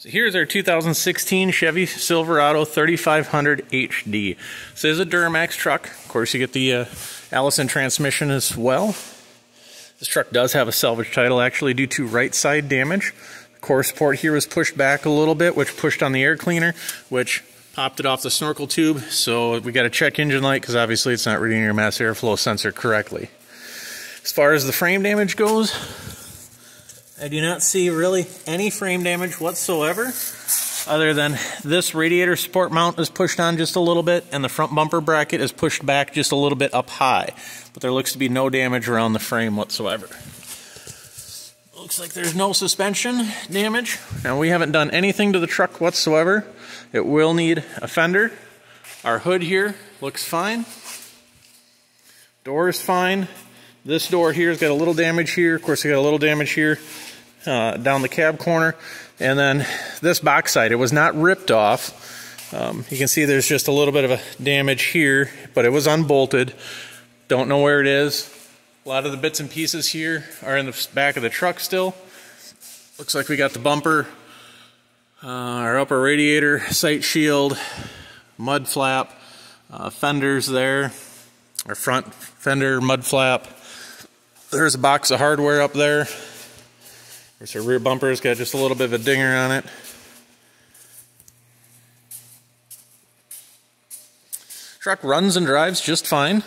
So here's our 2016 Chevy Silverado 3500 HD. This is a Duramax truck. Of course, you get the uh, Allison transmission as well. This truck does have a salvage title actually due to right side damage. The core support here was pushed back a little bit, which pushed on the air cleaner, which popped it off the snorkel tube. So we got to check engine light because obviously it's not reading your mass airflow sensor correctly. As far as the frame damage goes, I do not see really any frame damage whatsoever other than this radiator support mount is pushed on just a little bit and the front bumper bracket is pushed back just a little bit up high. But there looks to be no damage around the frame whatsoever. Looks like there's no suspension damage. Now we haven't done anything to the truck whatsoever. It will need a fender. Our hood here looks fine. Door is fine. This door here has got a little damage here. Of course, we got a little damage here uh, down the cab corner. And then this box side, it was not ripped off. Um, you can see there's just a little bit of a damage here, but it was unbolted. Don't know where it is. A lot of the bits and pieces here are in the back of the truck still. Looks like we got the bumper, uh, our upper radiator, sight shield, mud flap, uh, fenders there, our front fender, mud flap. There's a box of hardware up there. There's our rear bumper's got just a little bit of a dinger on it. Truck runs and drives just fine.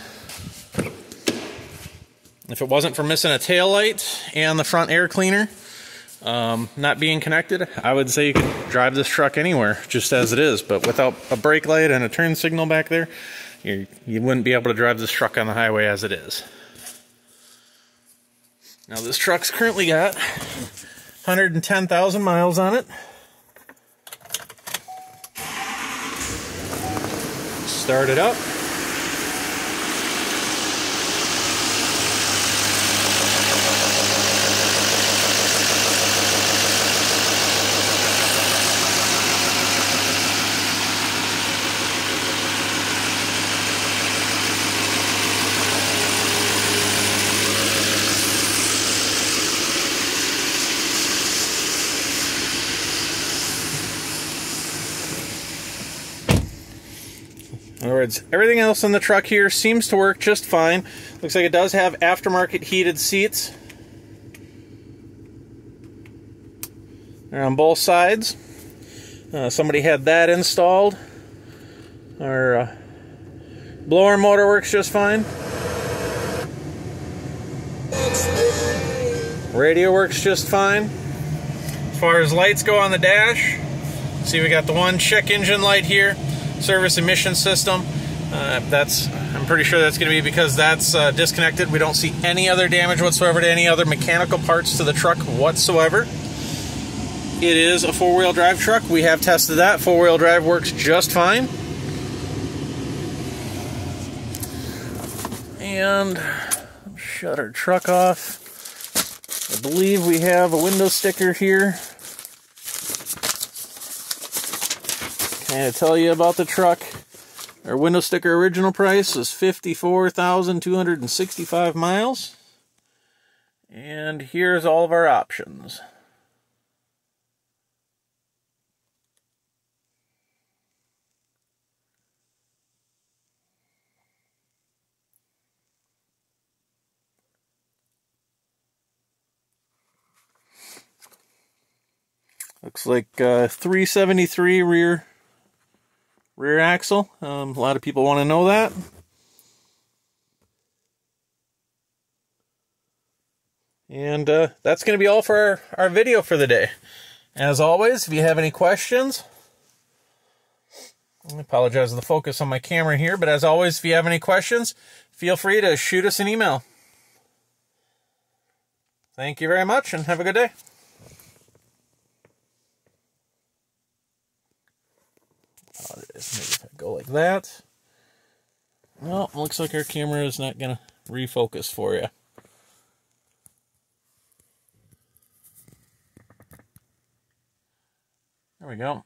If it wasn't for missing a tail light and the front air cleaner um, not being connected, I would say you could drive this truck anywhere just as it is. But without a brake light and a turn signal back there, you, you wouldn't be able to drive this truck on the highway as it is. Now this truck's currently got 110,000 miles on it. Start it up. In other words, everything else in the truck here seems to work just fine. Looks like it does have aftermarket heated seats. They're on both sides. Uh, somebody had that installed. Our uh, blower motor works just fine. Radio works just fine. As far as lights go on the dash, see we got the one check engine light here service emission system. Uh, that's I'm pretty sure that's going to be because that's uh, disconnected. We don't see any other damage whatsoever to any other mechanical parts to the truck whatsoever. It is a four-wheel drive truck. We have tested that. Four-wheel drive works just fine. And shut our truck off. I believe we have a window sticker here And tell you about the truck, our window sticker original price was 54,265 miles. And here's all of our options. Looks like uh, 373 rear rear axle. Um, a lot of people want to know that. And uh, that's going to be all for our, our video for the day. As always, if you have any questions, I apologize for the focus on my camera here, but as always, if you have any questions, feel free to shoot us an email. Thank you very much and have a good day. I go like that. Well, looks like our camera is not going to refocus for you. There we go.